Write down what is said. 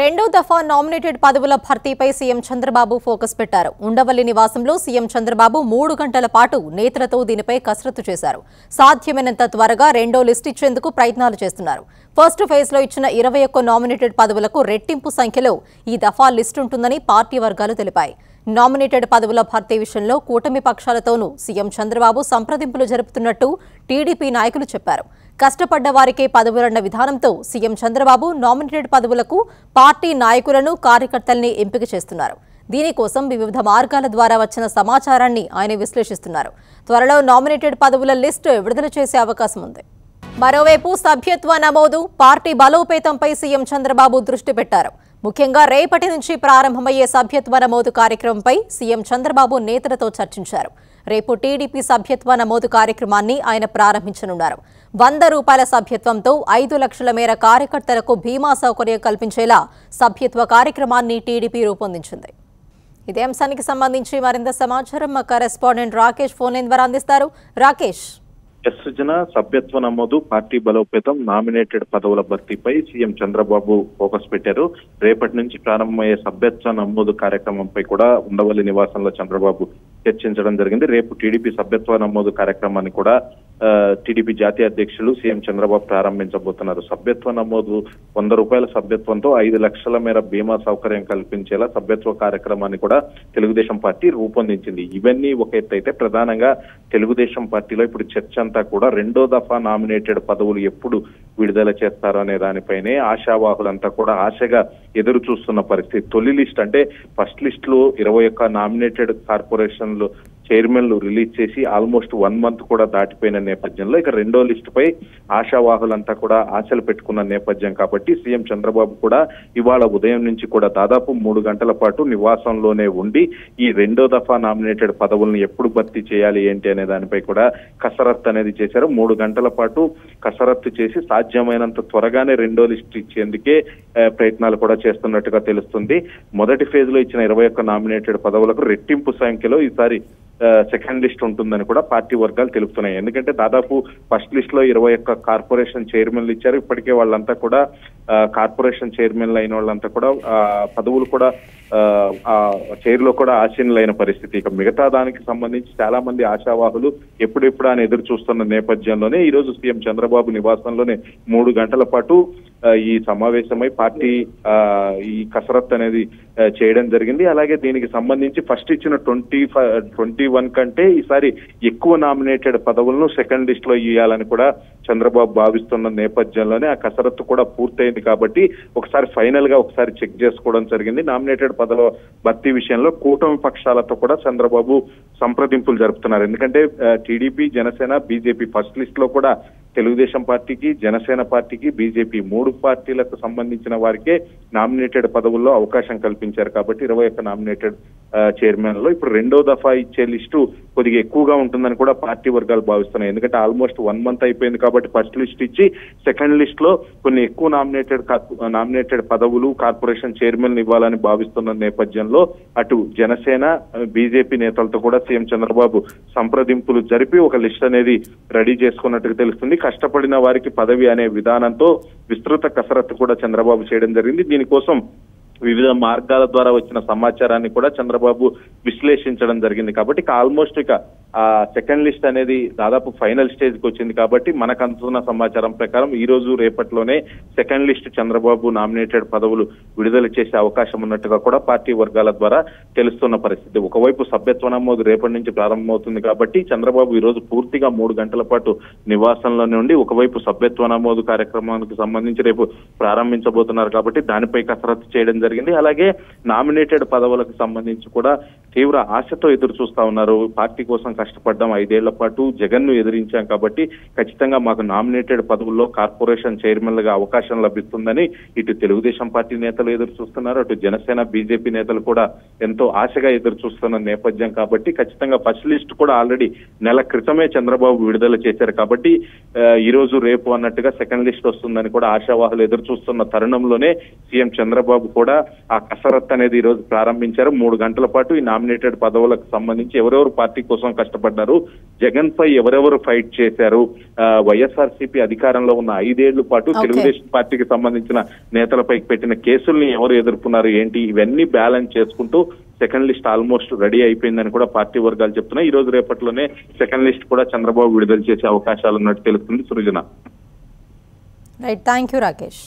రెండో దఫా నామినేటెడ్ పదవుల భర్తీపై సీఎం చంద్రబాబు ఫోకస్ పెట్టారు. ఉండవల్లి నివాసంలో సీఎం చంద్రబాబు మూడు గంటల పాటు నేతలతో దీనిపై కసరత్తు చేశారు. సాధ్యమైనంత త్వరగా రెండో లిస్ట్ ఇచ్చేందుకు ప్రయత్నాలు చేస్తున్నారు. ఫస్ట్ ఫేజ్లో ఇచ్చిన ఇరవై ఒక్క నామినేటెడ్ పదవులకు రెట్టింపు సంఖ్యలో ఈ దఫా లిస్ట్ ఉంటుందని పార్టీ వర్గాలు తెలిపాయి. నామినేటెడ్ పదవుల భర్తీ విషయంలో కూటమి పక్షాలతోనూ సీఎం చంద్రబాబు సంప్రదింపులు జరుపుతున్నట్టు టీడీపీ నాయకులు చెప్పారు. కష్టపడ్డ వారికే పదవులన్న విధానంతో సీఎం చంద్రబాబు నామినేటెడ్ పదవులకు పార్టీ నాయకులను కార్యకర్తల్ని ఎంపిక చేస్తున్నారు. దీనికోసం వివిధ మార్గాల ద్వారా వచ్చిన సమాచారాన్ని ఆయన విశ్లేషిస్తున్నారు. త్వరలో నామినేటెడ్ పదవుల లిస్టు విడుదల చేసే అవకాశం ఉంది. మరోవైపు సభ్యత్వ నమోదు పార్టీ బలోపేతంపై సీఎం చంద్రబాబు దృష్టి పెట్టారు. ముఖ్యంగా రేపటి నుంచి ప్రారంభమయ్యే సభ్యత్వ నమోదు కార్యక్రమంపై సీఎం చంద్రబాబు నేతలతో చర్చించారు. రేపు టీడీపీ సభ్యత్వ నమోదు కార్యక్రమాన్ని ఆయన ప్రారంభించనున్నారు. వంద రూపాయల సభ్యత్వంతో ఐదు లక్షల మేర కార్యకర్తలకు బీమా సౌకర్యం కల్పించేలా సభ్యత్వ కార్యక్రమాన్ని టీడీపీ రూపొందించింది. ఇదే అంశానికి సంబంధించి మరింత సమాచారం మా కరెస్పాండెంట్ రాకేష్ ఫోన్ ద్వారా అందిస్తారు. రాకేష్. సృజన సభ్యత్వ నమోదు పార్టీ బలోపేతం నామినేటెడ్ పదవుల భర్తీపై సీఎం చంద్రబాబు ఫోకస్ పెట్టారు. రేపటి నుంచి ప్రారంభమయ్యే సభ్యత్వ నమోదు కార్యక్రమంపై కూడా ఉండవల్లి నివాసంలో చంద్రబాబు చర్చించడం జరిగింది. రేపు టీడీపీ సభ్యత్వ నమోదు కార్యక్రమాన్ని కూడా టీడీపీ జాతీయ అధ్యక్షులు సీఎం చంద్రబాబు ప్రారంభించబోతున్నారు. సభ్యత్వ నమోదు వంద రూపాయల సభ్యత్వంతో ఐదు లక్షల మేర బీమా సౌకర్యం కల్పించేలా సభ్యత్వ కార్యక్రమాన్ని కూడా తెలుగుదేశం పార్టీ రూపొందించింది. ఇవన్నీ ఒక ఎత్తు అయితే ప్రధానంగా తెలుగుదేశం పార్టీలో ఇప్పుడు చర్చ అంతా కూడా రెండో దఫా నామినేటెడ్ పదవులు ఎప్పుడు విడుదల చేస్తారు అనే దానిపైనే ఆశావాహులంతా కూడా ఆశగా ఎదురు చూస్తున్న పరిస్థితి. తొలి లిస్ట్ అంటే ఫస్ట్ లిస్ట్లో ఇరవై ఒక్క నామినేటెడ్ కార్పొరేషన్లు చైర్మన్లు రిలీజ్ చేసి ఆల్మోస్ట్ వన్ మంత్ కూడా దాటిపోయిన నేపథ్యంలో ఇక రెండో లిస్ట్ పై ఆశావాహులంతా కూడా ఆశలు పెట్టుకున్న నేపథ్యం కాబట్టి సీఎం చంద్రబాబు కూడా ఇవాళ ఉదయం నుంచి కూడా దాదాపు మూడు గంటల పాటు నివాసంలోనే ఉండి ఈ రెండో దఫా నామినేటెడ్ పదవులను ఎప్పుడు భర్తీ చేయాలి ఏంటి అనే దానిపై కూడా కసరత్తు అనేది చేశారు. మూడు గంటల పాటు కసరత్తు చేసి సాధ్యమైనంత త్వరగానే రెండో లిస్ట్ ఇచ్చేందుకే ప్రయత్నాలు కూడా చేస్తున్నట్టుగా తెలుస్తుంది. మొదటి ఫేజ్లో ఇచ్చిన ఇరవై ఒక్క నామినేటెడ్ పదవులకు రెట్టింపు సంఖ్యలో ఈసారి సెకండ్ లిస్ట్ ఉంటుందని కూడా పార్టీ వర్గాలు తెలుపుతున్నాయి. ఎందుకంటే దాదాపు ఫస్ట్ లిస్ట్లో ఇరవై ఒక్క కార్పొరేషన్ చైర్మన్లు ఇచ్చారు. ఇప్పటికే వాళ్ళంతా కూడా కార్పొరేషన్ చైర్మన్లు అయిన వాళ్ళంతా కూడా పదవులు కూడా ఆ, చైర్లో కూడా ఆశీనులైన పరిస్థితి. ఇక మిగతా దానికి సంబంధించి చాలా మంది ఆశావాహులు ఎప్పుడెప్పుడు అని ఎదురు చూస్తున్న నేపథ్యంలోనే ఈ రోజు సీఎం చంద్రబాబు నివాసంలోనే మూడు గంటల పాటు ఈ సమావేశమై పార్టీ ఆ, ఈ కసరత్ అనేది చేయడం జరిగింది. అలాగే దీనికి సంబంధించి ఫస్ట్ ఇచ్చిన ట్వంటీ ట్వంటీ వన్ కంటే ఈసారి ఎక్కువ నామినేటెడ్ పదవులను సెకండ్ లిస్ట్లో ఇవ్వాలని కూడా చంద్రబాబు భావిస్తున్న నేపథ్యంలోనే ఆ కసరత్తు కూడా పూర్తయింది కాబట్టి ఒకసారి ఫైనల్గా ఒకసారి చెక్ చేసుకోవడం జరిగింది. నామినేటెడ్ పదవ భర్తీ విషయంలో కూటమి పక్షాలతో కూడా చంద్రబాబు సంప్రదింపులు జరుపుతున్నారు. ఎందుకంటే టీడీపీ జనసేన బీజేపీ ఫస్ట్ లిస్ట్లో కూడా తెలుగుదేశం పార్టీకి జనసేన పార్టీకి బీజేపీ మూడు పార్టీలకు సంబంధించిన వారికే నామినేటెడ్ పదవుల్లో అవకాశం కల్పించారు కాబట్టి ఇరవై ఒక్క నామినేటెడ్ చైర్మన్లో ఇప్పుడు రెండో దఫా ఇచ్చే లిస్టు కొద్దిగా ఎక్కువగా ఉంటుందని కూడా పార్టీ వర్గాలు భావిస్తున్నాయి. ఎందుకంటే ఆల్మోస్ట్ వన్ మంత్ అయిపోయింది కాబట్టి ఫస్ట్ లిస్ట్ ఇచ్చి సెకండ్ లిస్ట్లో కొన్ని ఎక్కువ నామినేటెడ్ నామినేటెడ్ పదవులు కార్పొరేషన్ చైర్మన్ ఇవ్వాలని భావిస్తున్న నేపథ్యంలో అటు జనసేన బీజేపీ నేతలతో కూడా సీఎం చంద్రబాబు సంప్రదింపులు జరిపి ఒక లిస్ట్ అనేది రెడీ చేసుకున్నట్టుగా తెలుస్తుంది. కష్టపడిన వారికి పదవి అనే విధానంతో విస్తృత కసరత్తు కూడా చంద్రబాబు చేయడం జరిగింది. దీనికోసం వివిధ మార్గాల ద్వారా వచ్చిన సమాచారాన్ని కూడా చంద్రబాబు విశ్లేషించడం జరిగింది. కాబట్టి ఇక ఆల్మోస్ట్ ఇక ఆ సెకండ్ లిస్ట్ అనేది దాదాపు ఫైనల్ స్టేజ్కి వచ్చింది కాబట్టి మనకు అందుతున్న సమాచారం ప్రకారం ఈ రోజు రేపట్లోనే సెకండ్ లిస్ట్ చంద్రబాబు నామినేటెడ్ పదవులు విడుదల చేసే అవకాశం ఉన్నట్టుగా కూడా పార్టీ వర్గాల ద్వారా తెలుస్తున్న పరిస్థితి. ఒకవైపు సభ్యత్వ నమోదు రేపటి నుంచి ప్రారంభమవుతుంది కాబట్టి చంద్రబాబు ఈ రోజు పూర్తిగా మూడు గంటల పాటు నివాసంలోనే ఉండి ఒకవైపు సభ్యత్వ నమోదు కార్యక్రమానికి సంబంధించి రేపు ప్రారంభించబోతున్నారు కాబట్టి దానిపై కసరత్తు చేయడం జరిగింది. అలాగే నామినేటెడ్ పదవులకు సంబంధించి కూడా తీవ్ర ఆశతో ఎదురు చూస్తా ఉన్నారు. పార్టీ కోసం కష్టపడ్డాం. ఐదేళ్ళ పాటు జగన్ను ఎదిరించాం కాబట్టి ఖచ్చితంగా మాకు నామినేటెడ్ పదవుల్లో కార్పొరేషన్ చైర్మన్గా అవకాశం లభిస్తుందని ఇటు తెలుగుదేశం పార్టీ నేతలు ఎదురు చూస్తున్నారు అటు జనసేన బీజేపీ నేతలు కూడా ఎంతో ఆశగా ఎదురు చూస్తున్న నేపథ్యం కాబట్టి ఖచ్చితంగా ఫస్ట్ లిస్ట్ కూడా ఆల్రెడీ నెల క్రితమే చంద్రబాబు విడుదల చేశారు కాబట్టి ఈ రోజు రేపు అన్నట్టుగా సెకండ్ లిస్ట్ వస్తుందని కూడా ఆశావాహులు ఎదురు చూస్తున్న తరుణంలోనే సీఎం చంద్రబాబు కూడా ఆ కసరత్ అనేది ఈ రోజు ప్రారంభించారు. మూడు గంటల పాటు ఈ నామినేటెడ్ పదవులకు సంబంధించి ఎవరెవరు పార్టీ కోసం కష్టం కష్టపడ్డారు జగన్ పై ఎవరెవరు ఫైట్ చేశారు? వైఎస్ఆర్సీపీ అధికారంలో ఉన్న ఐదేళ్ళ పాటు. తెలుగుదేశం పార్టీకి సంబంధించిన నేతలపై పెట్టిన కేసుల్ని ఎవరు ఎదుర్కొన్నారు ఏంటి? ఇవన్నీ బ్యాలెన్స్ చేసుకుంటూ సెకండ్ లిస్ట్ ఆల్మోస్ట్ రెడీ అయిపోయిందని కూడా పార్టీ వర్గాలు చెప్తున్నాయి. ఈ రోజు రేపట్లోనే సెకండ్ లిస్ట్ కూడా చంద్రబాబు విడుదల చేసే అవకాశాలు ఉన్నట్టు తెలుస్తుంది. Srujana right thank you Rakesh